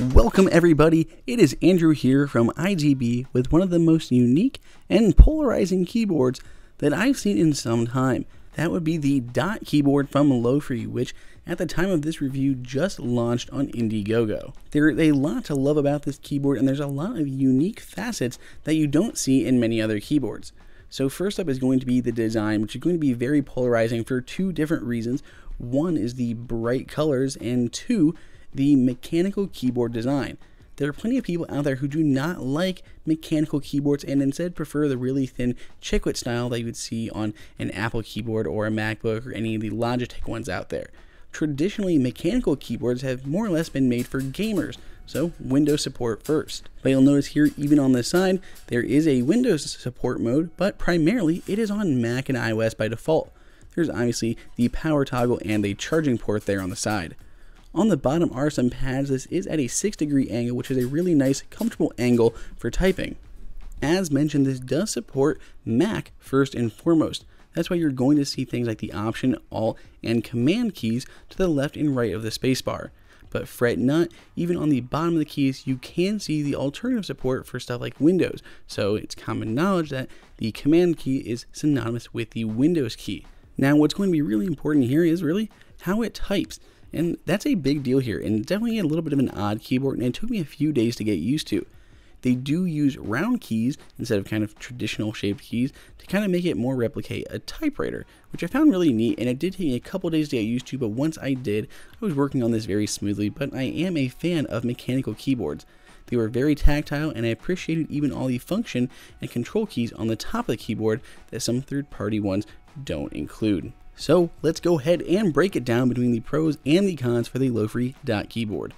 Welcome, everybody. It is Andrew here from iDB with one of the most unique and polarizing keyboards that I've seen in some time. That would be the Dot keyboard from Lofree, which at the time of this review just launched on Indiegogo. There is a lot to love about this keyboard, and there's a lot of unique facets that you don't see in many other keyboards. So, first up is going to be the design, which is going to be very polarizing for two different reasons. One is the bright colors, and two, the mechanical keyboard design. There are plenty of people out there who do not like mechanical keyboards and instead prefer the really thin chiclet style that you would see on an Apple keyboard or a MacBook or any of the Logitech ones out there. Traditionally, mechanical keyboards have more or less been made for gamers, so Windows support first. But you'll notice here, even on this side, there is a Windows support mode, but primarily it is on Mac and iOS by default. There's obviously the power toggle and a charging port there on the side. On the bottom are some pads. This is at a 6 degree angle, which is a really nice, comfortable angle for typing. As mentioned, this does support Mac first and foremost. That's why you're going to see things like the Option, Alt, and Command keys to the left and right of the spacebar. But fret not, even on the bottom of the keys, you can see the alternative support for stuff like Windows. So it's common knowledge that the Command key is synonymous with the Windows key. Now, what's going to be really important here is really how it types. And that's a big deal here, and definitely a little bit of an odd keyboard, and it took me a few days to get used to. They do use round keys instead of kind of traditional shaped keys to kind of make it more replicate a typewriter, which I found really neat, and it did take me a couple days to get used to, but once I did, I was working on this very smoothly, but I am a fan of mechanical keyboards. They were very tactile, and I appreciated even all the function and control keys on the top of the keyboard that some third party ones don't include. So let's go ahead and break it down between the pros and the cons for the Lofree Dot keyboard.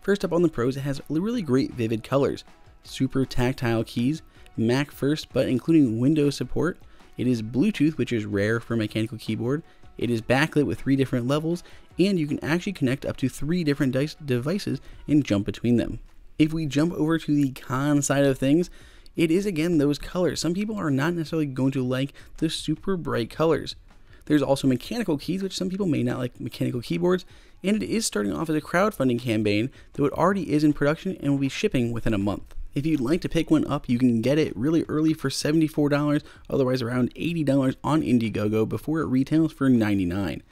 First up on the pros, it has really great vivid colors, super tactile keys, Mac first but including Windows support. It is Bluetooth, which is rare for a mechanical keyboard. It is backlit with three different levels, and you can actually connect up to three different devices and jump between them. If we jump over to the con side of things, it is again those colors. Some people are not necessarily going to like the super bright colors. There's also mechanical keys, which some people may not like mechanical keyboards, and it is starting off as a crowdfunding campaign, though it already is in production and will be shipping within a month. If you'd like to pick one up, you can get it really early for $74, otherwise around $80 on Indiegogo before it retails for $99.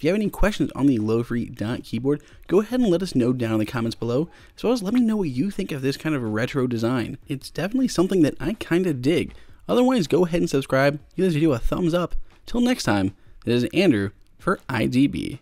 If you have any questions on the Lofree Dot keyboard, go ahead and let us know down in the comments below, as well as let me know what you think of this kind of retro design. It's definitely something that I kind of dig. Otherwise, go ahead and subscribe, give this video a thumbs up, Till next time, this is Andrew for iDB.